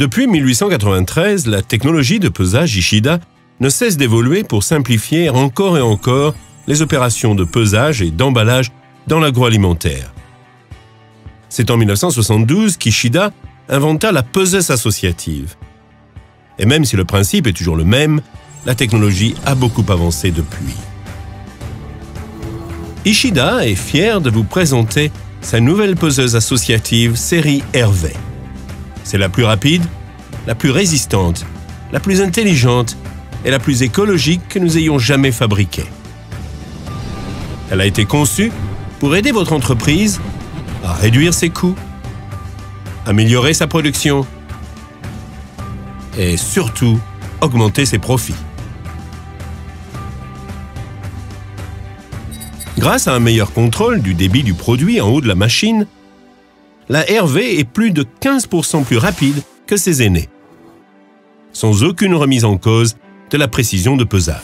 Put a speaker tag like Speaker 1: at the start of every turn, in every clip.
Speaker 1: Depuis 1893, la technologie de pesage Ishida ne cesse d'évoluer pour simplifier encore et encore les opérations de pesage et d'emballage dans l'agroalimentaire. C'est en 1972 qu'Ishida inventa la peseuse associative. Et même si le principe est toujours le même, la technologie a beaucoup avancé depuis. Ishida est fier de vous présenter sa nouvelle peseuse associative série Hervé. C'est la plus rapide, la plus résistante, la plus intelligente et la plus écologique que nous ayons jamais fabriquée. Elle a été conçue pour aider votre entreprise à réduire ses coûts, améliorer sa production et surtout augmenter ses profits. Grâce à un meilleur contrôle du débit du produit en haut de la machine, la RV est plus de 15% plus rapide ses aînés, sans aucune remise en cause de la précision de pesage.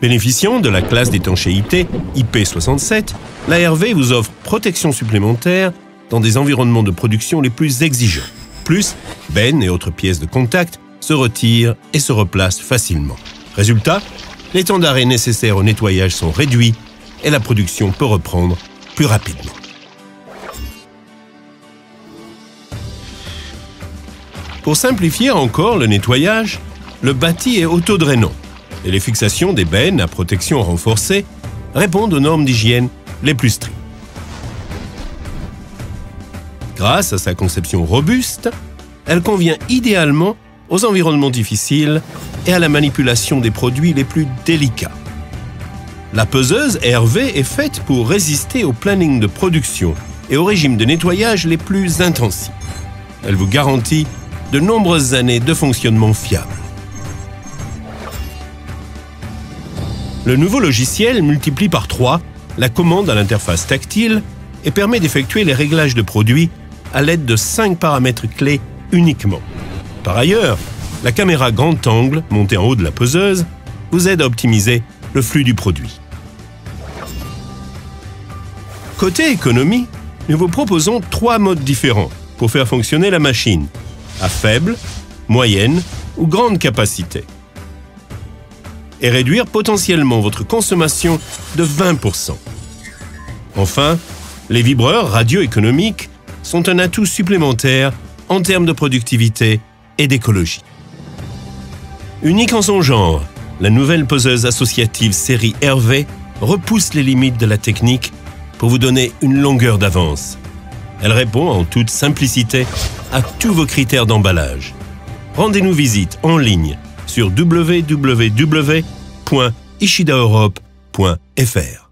Speaker 1: Bénéficiant de la classe d'étanchéité IP67, la RV vous offre protection supplémentaire dans des environnements de production les plus exigeants. Plus, bennes et autres pièces de contact se retirent et se replacent facilement. Résultat, les temps d'arrêt nécessaires au nettoyage sont réduits et la production peut reprendre plus rapidement. Pour simplifier encore le nettoyage, le bâti est autodrainant et les fixations des bennes à protection renforcée répondent aux normes d'hygiène les plus strictes. Grâce à sa conception robuste, elle convient idéalement aux environnements difficiles et à la manipulation des produits les plus délicats. La peseuse RV est faite pour résister au planning de production et au régime de nettoyage les plus intensifs. Elle vous garantit de nombreuses années de fonctionnement fiable. Le nouveau logiciel multiplie par 3 la commande à l'interface tactile et permet d'effectuer les réglages de produits à l'aide de 5 paramètres clés uniquement. Par ailleurs, la caméra grand angle montée en haut de la peseuse vous aide à optimiser le flux du produit. Côté économie, nous vous proposons trois modes différents pour faire fonctionner la machine à faible, moyenne ou grande capacité. Et réduire potentiellement votre consommation de 20%. Enfin, les vibreurs radio-économiques sont un atout supplémentaire en termes de productivité et d'écologie. Unique en son genre, la nouvelle poseuse associative série Hervé repousse les limites de la technique pour vous donner une longueur d'avance. Elle répond en toute simplicité à tous vos critères d'emballage. Rendez-nous visite en ligne sur www.ishidaeurope.fr.